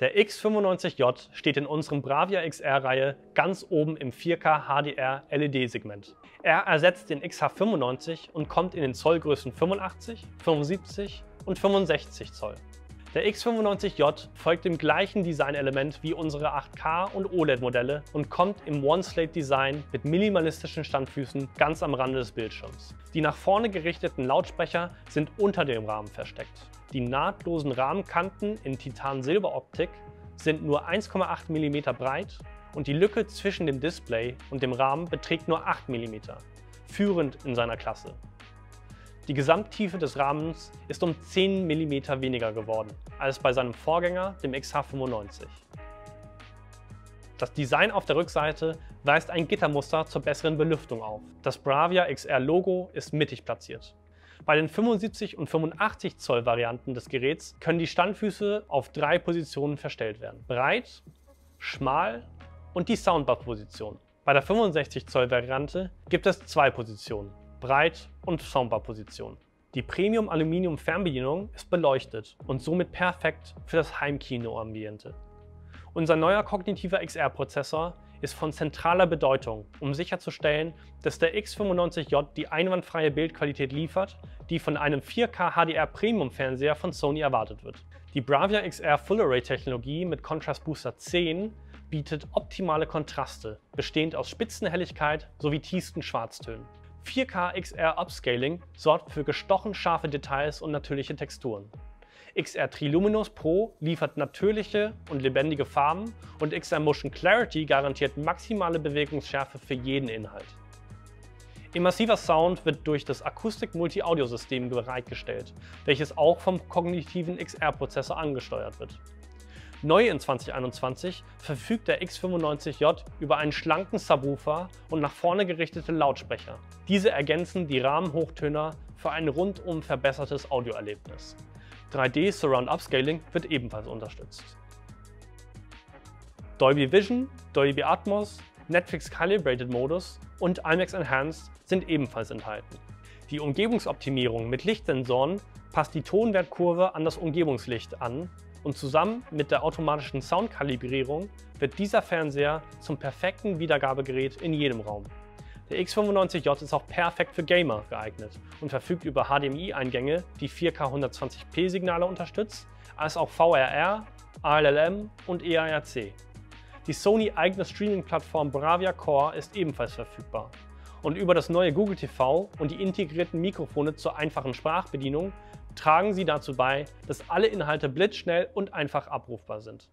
Der X95J steht in unserem Bravia XR-Reihe ganz oben im 4K HDR LED-Segment. Er ersetzt den XH95 und kommt in den Zollgrößen 85, 75 und 65 Zoll. Der X95J folgt dem gleichen Designelement wie unsere 8K und OLED-Modelle und kommt im One-Slate-Design mit minimalistischen Standfüßen ganz am Rande des Bildschirms. Die nach vorne gerichteten Lautsprecher sind unter dem Rahmen versteckt. Die nahtlosen Rahmenkanten in Titan-Silber-Optik sind nur 1,8 mm breit und die Lücke zwischen dem Display und dem Rahmen beträgt nur 8 mm, führend in seiner Klasse. Die Gesamttiefe des Rahmens ist um 10 mm weniger geworden als bei seinem Vorgänger, dem XH95. Das Design auf der Rückseite weist ein Gittermuster zur besseren Belüftung auf. Das Bravia XR Logo ist mittig platziert. Bei den 75 und 85 Zoll Varianten des Geräts können die Standfüße auf drei Positionen verstellt werden. Breit, schmal und die Soundbar-Position. Bei der 65 Zoll Variante gibt es zwei Positionen, Breit- und Soundbar-Position. Die Premium-Aluminium-Fernbedienung ist beleuchtet und somit perfekt für das Heimkino-Ambiente. Unser neuer kognitiver XR-Prozessor ist von zentraler Bedeutung, um sicherzustellen, dass der X95J die einwandfreie Bildqualität liefert, die von einem 4K HDR Premium-Fernseher von Sony erwartet wird. Die Bravia XR Full Array Technologie mit Contrast Booster 10 bietet optimale Kontraste, bestehend aus Spitzenhelligkeit sowie tiefsten Schwarztönen. 4K XR Upscaling sorgt für gestochen scharfe Details und natürliche Texturen. XR Triluminous Pro liefert natürliche und lebendige Farben und XR Motion Clarity garantiert maximale Bewegungsschärfe für jeden Inhalt. Immersiver Sound wird durch das Acoustic Multi-Audio-System bereitgestellt, welches auch vom kognitiven XR-Prozessor angesteuert wird. Neu in 2021 verfügt der X95J über einen schlanken Subwoofer und nach vorne gerichtete Lautsprecher. Diese ergänzen die Rahmenhochtöner für ein rundum verbessertes Audioerlebnis. 3D Surround Upscaling wird ebenfalls unterstützt. Dolby Vision, Dolby Atmos, Netflix Calibrated Modus und IMAX Enhanced sind ebenfalls enthalten. Die Umgebungsoptimierung mit Lichtsensoren passt die Tonwertkurve an das Umgebungslicht an und zusammen mit der automatischen Soundkalibrierung wird dieser Fernseher zum perfekten Wiedergabegerät in jedem Raum. Der X95J ist auch perfekt für Gamer geeignet und verfügt über HDMI-Eingänge, die 4K 120p Signale unterstützt, als auch VRR, ALLM und EARC. Die Sony eigene Streaming-Plattform Bravia Core ist ebenfalls verfügbar. Und über das neue Google TV und die integrierten Mikrofone zur einfachen Sprachbedienung tragen sie dazu bei, dass alle Inhalte blitzschnell und einfach abrufbar sind.